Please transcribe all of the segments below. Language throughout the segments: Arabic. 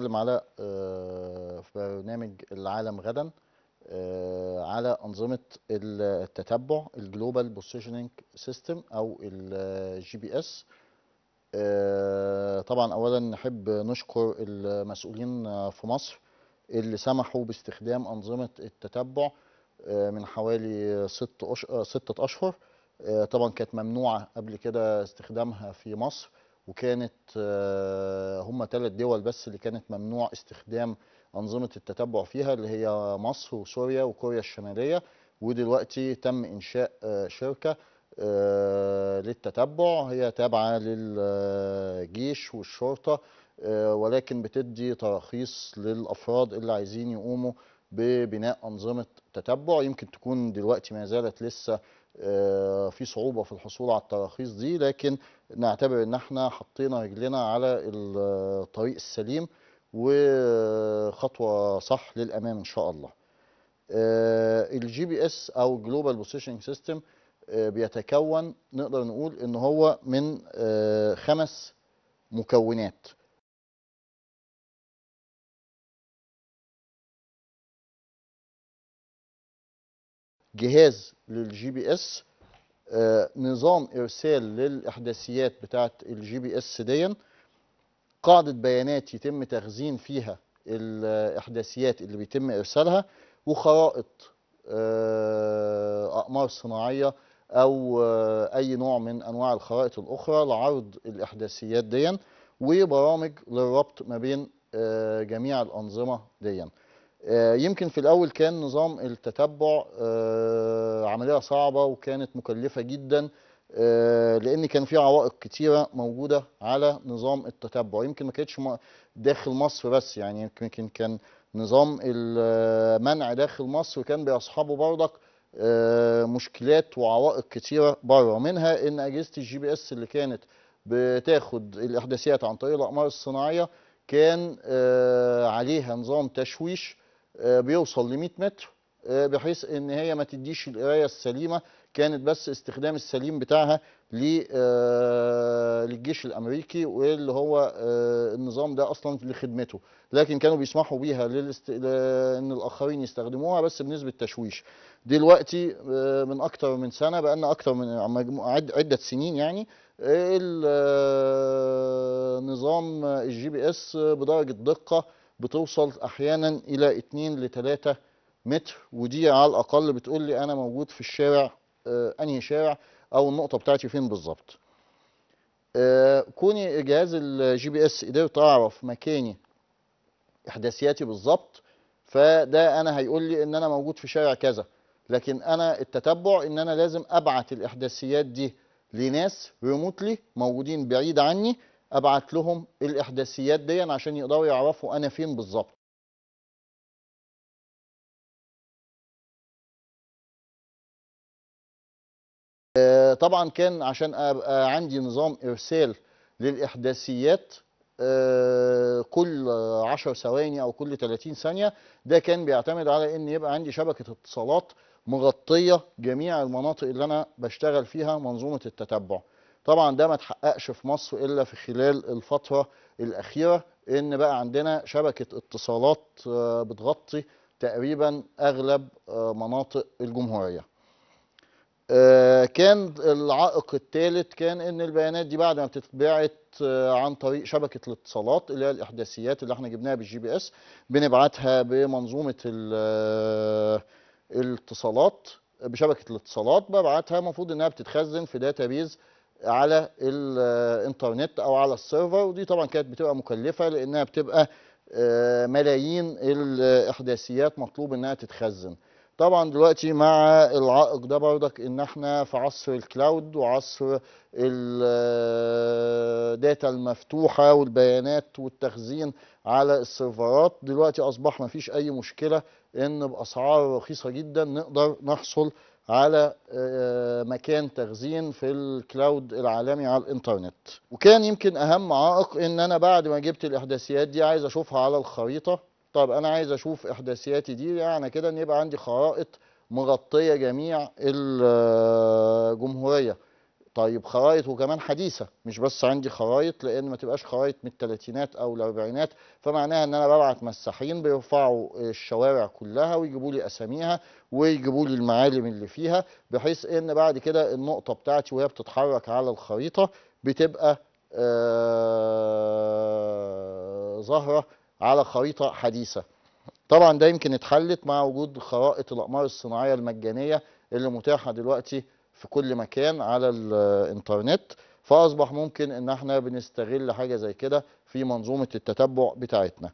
هنتكلم على آه، في برنامج العالم غدا آه، على أنظمة التتبع ال global positioning system أو ال GPS طبعا أولا نحب نشكر المسؤولين في مصر اللي سمحوا باستخدام أنظمة التتبع آه، من حوالي ست أش... آه، ستة أشهر. آه، طبعا كانت ممنوعة قبل كده استخدامها في مصر. وكانت آه، هم ثلاث دول بس اللي كانت ممنوع استخدام أنظمة التتبع فيها اللي هي مصر وسوريا وكوريا الشمالية ودلوقتي تم إنشاء آه، شركة آه، للتتبع. هي تابعة للجيش والشرطة ولكن بتدي تراخيص للأفراد اللي عايزين يقوموا ببناء أنظمة تتبع. يمكن تكون دلوقتي ما زالت لسه في صعوبة في الحصول على التراخيص دي لكن نعتبر إن إحنا حطينا رجلنا على الطريق السليم وخطوة صح للأمام إن شاء الله. ال GPS أو global positioning system بيتكون نقدر نقول إن هو من آه، خمس مكونات. جهاز لل GPS نظام إرسال للإحداثيات بتاعه ال GPS دي قاعدة بيانات يتم تخزين فيها الإحداثيات اللي بيتم إرسالها وخرائط آه، أقمار صناعية أو آه، أي نوع من أنواع الخرائط الأخرى لعرض الإحداثيات دي وبرامج للربط ما بين آه، جميع الأنظمة دي آه، يمكن في الأول كان نظام التتبع آه، عملية صعبة وكانت مكلفة جدا آه، لأن كان في عوائق كتيرة موجودة على نظام التتبع. يمكن ما كانتش داخل مصر بس يعني يمكن كان نظام المنع داخل مصر كان بيصحبه برضك آه، مشكلات وعوائق كتيرة بره. منها إن أجهزة ال GPS اللي كانت بتاخد الإحداثيات عن طريق الأقمار الصناعية كان آه، عليها نظام تشويش آه، بيوصل ل 100 متر آه، بحيث إن هي ما تديش القراية السليمة كانت بس استخدام السليم بتاعها آه، للجيش الأمريكي واللي هو آه، النظام ده أصلا لخدمته. لكن كانوا بيسمحوا بيها للاست... إن الآخرين يستخدموها بس بنسبة تشويش. دلوقتي آه، من أكتر من سنة بقى لنا أكتر من عدة سنين يعني آه، نظام ال GPS بدرجة دقة بتوصل أحيانا إلى 2 ل 3 متر ودي على الأقل بتقول لي أنا موجود في الشارع آه، أنهي شارع أو النقطة بتاعتي فين بالظبط. آه، كوني جهاز ال GPS قدرت أعرف مكاني إحداثياتي بالظبط فده أنا هيقول لي إن أنا موجود في شارع كذا. لكن أنا التتبع إن أنا لازم أبعت الإحداثيات دي لناس ريموتلي موجودين بعيد عني أبعت لهم الإحداثيات دي عشان يقدروا يعرفوا أنا فين بالظبط. آه، طبعا كان عشان أبقى عندي نظام إرسال للإحداثيات آه، كل 10 ثواني أو كل 30 ثانية ده كان بيعتمد على إن يبقى عندي شبكة اتصالات مغطية جميع المناطق اللي أنا بشتغل فيها منظومة التتبع. طبعا ده ما اتحققش في مصر إلا في خلال الفترة الأخيرة إن بقى عندنا شبكة اتصالات آه، بتغطي تقريبا أغلب آه، مناطق الجمهورية. آه، كان العائق الثالث كان إن البيانات دي بعد ما بتتبعت عن طريق شبكة الاتصالات اللي هي الإحداثيات اللي إحنا جبناها بال GPS بنبعتها بمنظومة ال- الاتصالات. بشبكة الاتصالات ببعتها المفروض إنها بتتخزن في database على الإنترنت أو على ال server ودي طبعا كانت بتبقى مكلفة لأنها بتبقى آه، ملايين الإحداثيات مطلوب إنها تتخزن. طبعا دلوقتي مع العائق ده برضك إن إحنا في عصر ال cloud وعصر ال data المفتوحة والبيانات والتخزين على السيرفرات دلوقتي أصبح ما فيش أي مشكلة إن بأسعار رخيصة جدا نقدر نحصل على آه، مكان تخزين في الكلاود العالمي على الإنترنت. وكان يمكن أهم عائق إن أنا بعد ما جبت الإحداثيات دي عايز أشوفها على الخريطة. طب أنا عايز أشوف إحداثياتي دي يعني كده إن يبقى عندي خرائط مغطية جميع الجمهوريه طيب خرايط وكمان حديثة. مش بس عندي خرايط لأن ما تبقاش خرايط من الثلاثينات أو الأربعينات فمعناها إن أنا ببعت مساحين بيرفعوا الشوارع كلها ويجيبوا لي أساميها ويجيبوا لي المعالم اللي فيها بحيث إن بعد كده النقطة بتاعتي وهي بتتحرك على الخريطة بتبقى آه ظاهرة على خريطة حديثة. طبعا ده يمكن اتحلت مع وجود خرائط الأقمار الصناعية المجانية اللي متاحة دلوقتي في كل مكان على الانترنت فأصبح ممكن إن إحنا بنستغل حاجة زي كده في منظومة التتبع بتاعتنا.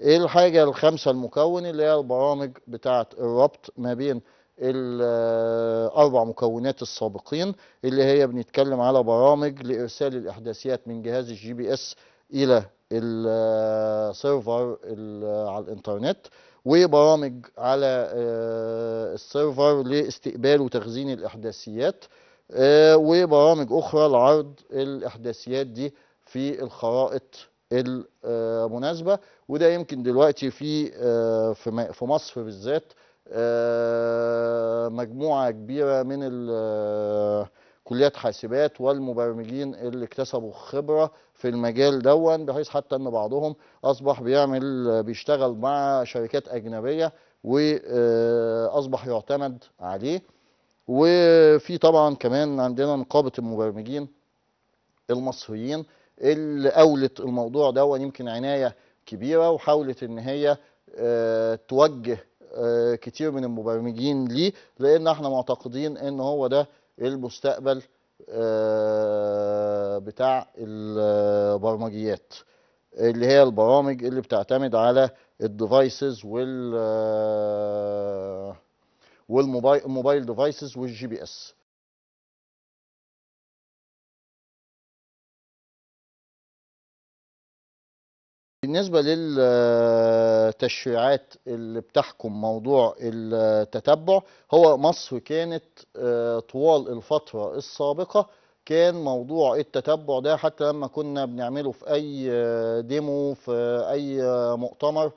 إيه الحاجة الخامسة المكون اللي هي البرامج بتاعه الربط ما بين الأربع مكونات السابقين اللي هي بنتكلم على برامج لإرسال الإحداثيات من جهاز ال GPS إلى ال server على الإنترنت وبرامج على ال server لاستقبال وتخزين الإحداثيات وبرامج أخرى لعرض الإحداثيات دي في الخرائط المناسبه وده يمكن دلوقتي في في مصر بالذات مجموعة كبيرة من كليات حاسبات والمبرمجين اللي اكتسبوا خبرة في المجال دون بحيث حتى إن بعضهم أصبح بيعمل بيشتغل مع شركات أجنبية واصبح يعتمد عليه. وفي طبعا كمان عندنا نقابة المبرمجين المصريين اللي أولت الموضوع دون يمكن عناية كبيرة وحاولت إن هي توجه كتير من المبرمجين ليه لأن إحنا معتقدين إن هو ده المستقبل بتاع البرمجيات اللي هي البرامج اللي بتعتمد على ال devices وال وال mobile devices وال GPS. بالنسبة للتشريعات اللي بتحكم موضوع التتبع هو مصر كانت طوال الفترة السابقة كان موضوع التتبع ده حتى لما كنا بنعمله في أي ديمو في أي مؤتمر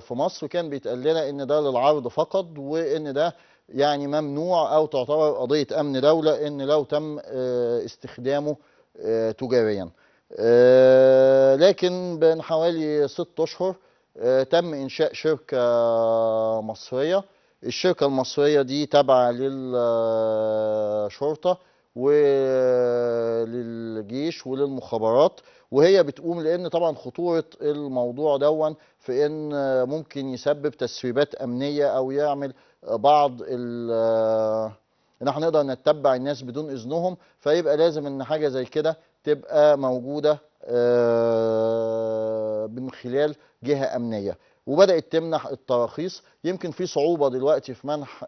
في مصر كان بيتقال لنا إن ده للعرض فقط وإن ده يعني ممنوع أو تعتبر قضية أمن دولة إن لو تم استخدامه تجاريا. آه لكن بين حوالي ست أشهر آه تم إنشاء شركة مصرية. الشركة المصرية دي تابعة للشرطه وللجيش وللمخابرات. وهي بتقوم لأن طبعا خطورة الموضوع دون في إن ممكن يسبب تسريبات أمنية أو يعمل بعض إن إحنا نقدر نتبع الناس بدون إذنهم. فيبقى لازم إن حاجة زي كده تبقى موجودة من خلال جهة أمنية. وبدأت تمنح التراخيص. يمكن في صعوبة دلوقتي في منح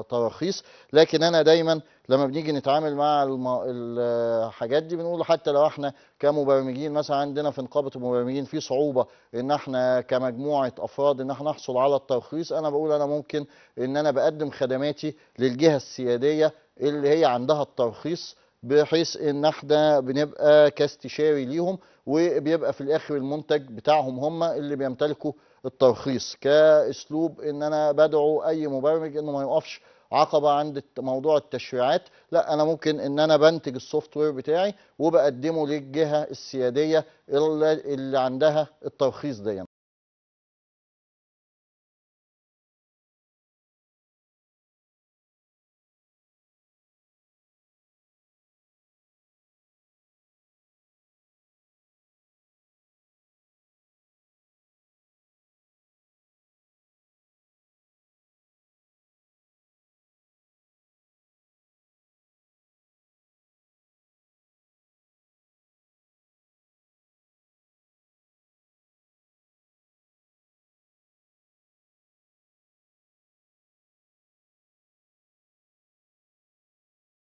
التراخيص لكن أنا دايما لما بنيجي نتعامل مع الحاجات دي بنقول حتى لو إحنا كمبرمجين مثلا عندنا في نقابة المبرمجين في صعوبة إن إحنا كمجموعة أفراد إن إحنا نحصل على الترخيص أنا بقول أنا ممكن إن أنا بقدم خدماتي للجهة السيادية اللي هي عندها الترخيص بحيث إن إحنا بنبقى كاستشاري ليهم وبيبقى في الآخر المنتج بتاعهم هم اللي بيمتلكوا الترخيص. كأسلوب إن أنا بدعو أي مبرمج إنه ما يقفش عقبة عند موضوع التشريعات لا أنا ممكن إن أنا بنتج السوفت وير بتاعي وبقدمه للجهة السيادية اللي عندها الترخيص دي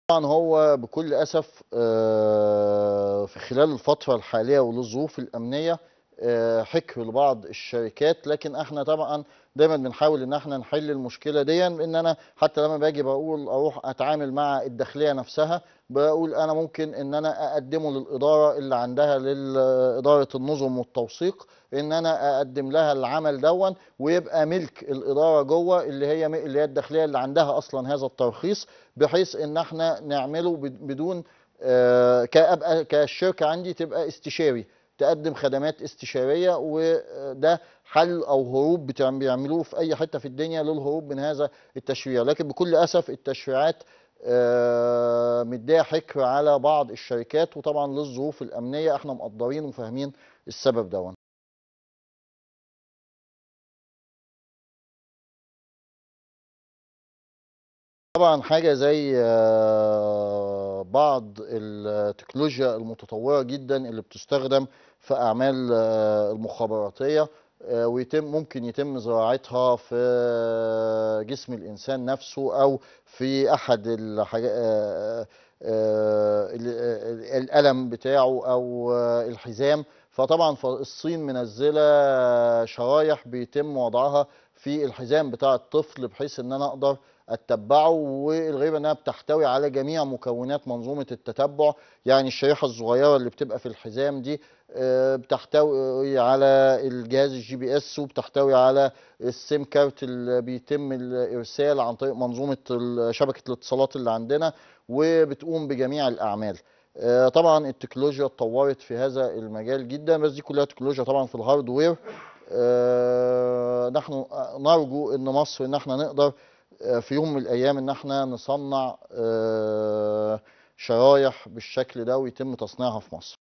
طبعا هو بكل أسف في خلال الفترة الحالية وللظروف الأمنية حكر لبعض الشركات لكن إحنا طبعا دايما بنحاول إن إحنا نحل المشكلة دي إن أنا حتى لما باجي بقول أروح أتعامل مع الداخلية نفسها بقول أنا ممكن إن أنا أقدمه للإدارة اللي عندها لاداره النظم والتوثيق إن أنا أقدم لها العمل دون ويبقى ملك الإدارة جوه اللي هي اللي هي الداخلية اللي عندها أصلا هذا الترخيص بحيث إن إحنا نعمله بدون آه، كأبقى كالشركه عندي تبقى استشاري تقدم خدمات استشارية وده حل أو هروب بيعملوه في أي حتة في الدنيا للهروب من هذا التشريع لكن بكل أسف التشريعات آه، مدية حكر على بعض الشركات وطبعا للظروف الأمنية. إحنا مقدرين وفاهمين السبب دون طبعا حاجة زي آه، بعض التكنولوجيا المتطورة جدا اللي بتستخدم في أعمال آه، المخابراتية آه، ويتم ممكن يتم زراعتها في جسم الإنسان نفسه أو في أحد الحاجات الألم بتاعه أو آه، الحزام. فطبعا الصين منزلة شرايح بيتم وضعها في الحزام بتاع الطفل بحيث إن أنا أقدر اتبعه والغريب إنها بتحتوي على جميع مكونات منظومة التتبع. يعني الشريحة الصغيرة اللي بتبقى في الحزام دي آه، بتحتوي على الجهاز ال GPS وبتحتوي على ال SIM card اللي بيتم الإرسال عن طريق منظومة شبكة الاتصالات اللي عندنا وبتقوم بجميع الأعمال. آه، طبعا التكنولوجيا اتطورت في هذا المجال جدا بس دي كلها تكنولوجيا طبعا في ال hardware آه، نحن نرجو إن مصر إن إحنا نقدر في يوم من الأيام إن إحنا نصنع آه، شرايح بالشكل ده ويتم تصنيعها في مصر.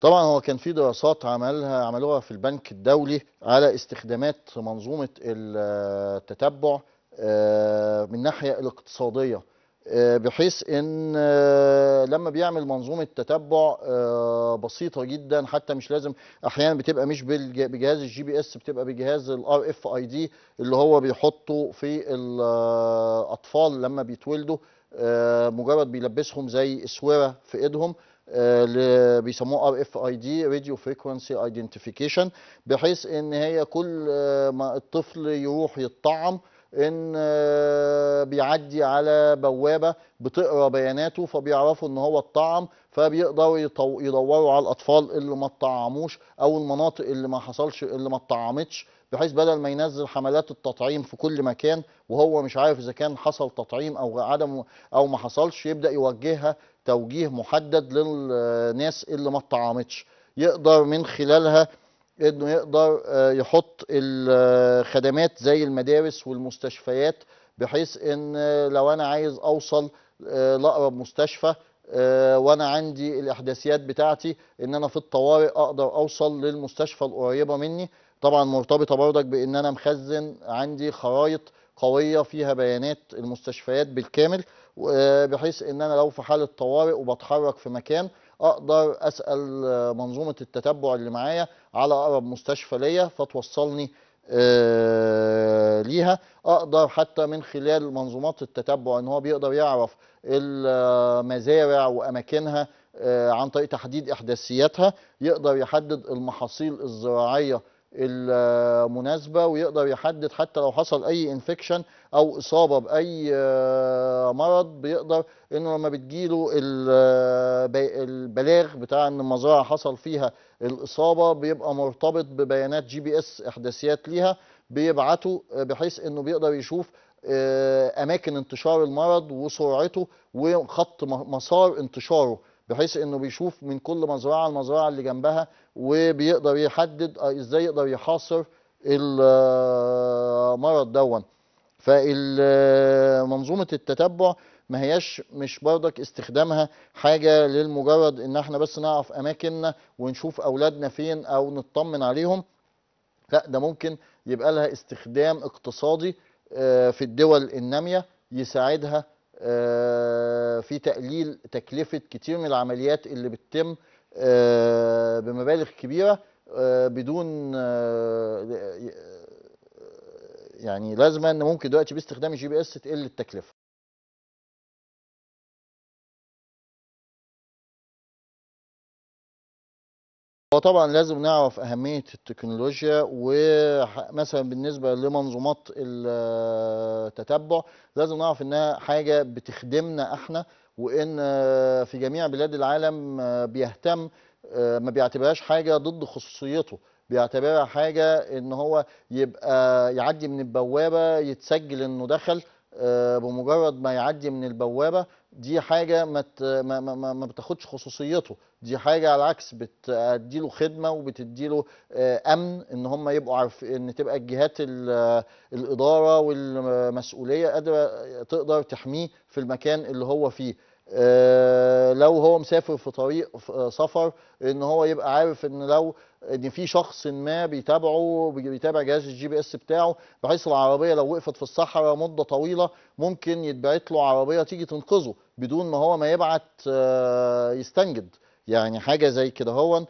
طبعا هو كان في دراسات عملها عملوها في البنك الدولي على استخدامات التتبع آه، من الناحية الاقتصادية. آه، بحيث إن آه، لما بيعمل منظومة تتبع آه، بسيطة جدا حتى مش لازم أحيانا بتبقى مش بجهاز ال GPS بتبقى بجهاز ال RFID اللي هو بيحطه في الاطفال لما بيتولدوا آه، مجرد بيلبسهم زي اسوره في إيدهم آه، اللي بيسموه RFID radio frequency identification بحيث إن هي كل آه، ما الطفل يروح يتطعم إن آه، بيعدي على بوابة بتقرأ بياناته فبيعرفوا إن هو اتطعم فبيقدروا يدوروا على الأطفال اللي ما اتطعموش أو المناطق اللي ما حصلش اللي ما اتطعمتش بحيث بدل ما ينزل حملات التطعيم في كل مكان وهو مش عارف إذا كان حصل تطعيم أو عدم أو ما حصلش يبدأ يوجهها توجيه محدد للناس اللي ما اتطعمتش. يقدر من خلالها انه يقدر آه، يحط الخدمات زي المدارس والمستشفيات بحيث ان آه، لو أنا عايز اوصل آه، لأقرب مستشفى وأنا عندي الاحداثيات بتاعتي ان أنا في الطوارئ أقدر اوصل للمستشفى القريبة مني. طبعا مرتبطة برضك بان أنا مخزن عندي خرائط قوية فيها بيانات المستشفيات بالكامل بحيث ان أنا لو في حالة طوارئ وبتحرك في مكان أقدر أسأل آه، منظومة التتبع اللي معايا على أقرب مستشفى ليا فتوصلني آه، ليها. أقدر حتى من خلال منظومات التتبع إن هو بيقدر يعرف المزارع وأماكنها آه، عن طريق تحديد إحداثياتها يقدر يحدد المحاصيل الزراعية المناسبة ويقدر يحدد حتى لو حصل أي انفكشن أو إصابة بأي آه، مرض بيقدر إنه لما بتجيله بي- البلاغ بتاع إن المزرعه حصل فيها الإصابة بيبقى مرتبط ببيانات GPS إحداثيات ليها بيبعته آه، بحيث إنه بيقدر يشوف آه، أماكن انتشار المرض وسرعته وخط مسار انتشاره بحيث إنه بيشوف من كل مزرعة المزرعة اللي جنبها وبيقدر يحدد آه، إزاي يقدر يحاصر المرض دون. فمنظومة التتبع ما هياش مش برضك استخدامها حاجة للمجرد إن إحنا بس نعرف اماكننا ونشوف أولادنا فين أو نطمن عليهم. لا ده ممكن يبقى لها استخدام اقتصادي آه، في الدول النامية يساعدها آه، في تقليل تكلفة كتير من العمليات اللي بتتم آه، بمبالغ كبيرة بدون يعني لازم ان ممكن دلوقتي باستخدام ال GPS تقل التكلفة. هو طبعا لازم نعرف أهمية التكنولوجيا ومثلا بالنسبة لمنظومات التتبع لازم نعرف إنها حاجة بتخدمنا إحنا وإن في جميع بلاد العالم بيهتم ما بيعتبرهاش حاجة ضد خصوصيته. بيعتبرها حاجة إن هو يبقى يعدي من البوابة يتسجل إنه دخل آه، بمجرد ما يعدي من البوابة دي حاجة ما ما ما ما- بتاخدش خصوصيته. دي حاجة على العكس بتديله خدمة وبتديله آه، أمن إن هم يبقوا عارف إن تبقى الجهات ال- الإدارة والمسؤولية قادرة تقدر تحميه في المكان اللي هو فيه. لو هو مسافر في طريق ف- سفر إن هو يبقى عارف إن لو إن في شخص ما بيتابعه بيتابع جهاز ال GPS بتاعه بحيث العربية لو وقفت في الصحراء مده طويلة ممكن يتبعت له عربية تيجي تنقذه بدون ما هو ما يبعت آه، يستنجد. يعني حاجة زي كده هو آه،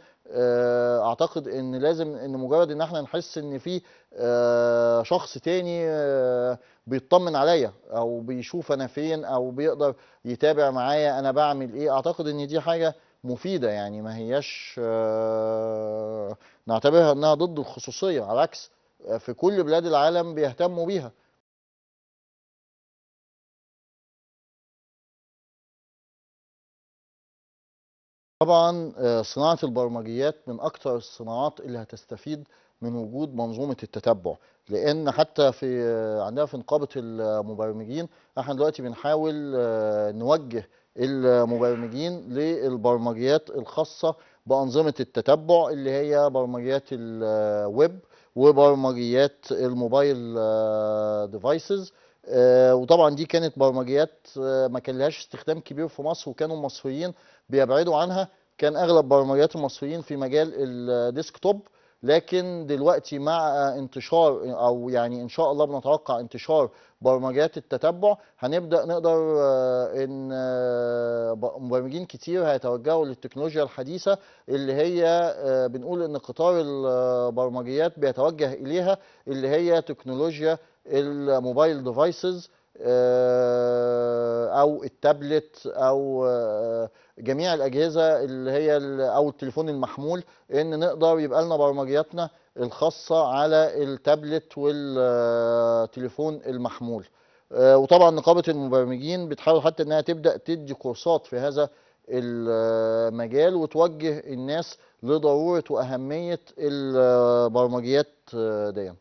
أعتقد إن لازم إن مجرد إن إحنا نحس إن في آه، شخص تاني آه، بيطمن عليا أو بيشوف أنا فين أو بيقدر يتابع معايا أنا بعمل إيه أعتقد إن دي حاجة مفيدة يعني ما هياش آه، نعتبرها إنها ضد الخصوصية على العكس آه، في كل بلاد العالم بيهتموا بيها. طبعا آه، صناعة البرمجيات من أكثر الصناعات اللي هتستفيد من وجود منظومة التتبع. لأن حتى في آه، عندنا في نقابة المبرمجين إحنا دلوقتي بنحاول آه، نوجه المبرمجين للبرمجيات الخاصة بأنظمة التتبع اللي هي برمجيات الويب وبرمجيات ال mobile devices وطبعا دي كانت برمجيات ما كان لهاش استخدام كبير في مصر وكانوا المصريين بيبعدوا عنها. كان أغلب برمجيات المصريين في مجال ال desktop لكن دلوقتي مع انتشار أو يعني إن شاء الله بنتوقع انتشار برمجيات التتبع هنبدأ نقدر آه، إن آه، مبرمجين كتير هيتوجهوا للتكنولوجيا الحديثة اللي هي آه، بنقول إن قطار البرمجيات بيتوجه إليها اللي هي تكنولوجيا الموبايل ديفايسز أو التابلت أو آه، جميع الأجهزة اللي هي أو التليفون المحمول إن نقدر يبقى لنا برمجياتنا الخاصة على التابلت والتليفون المحمول. آه، وطبعا نقابة المبرمجين بتحاول حتى إنها تبدأ تدي كورسات في هذا المجال وتوجه الناس لضرورة وأهمية البرمجيات آه، دي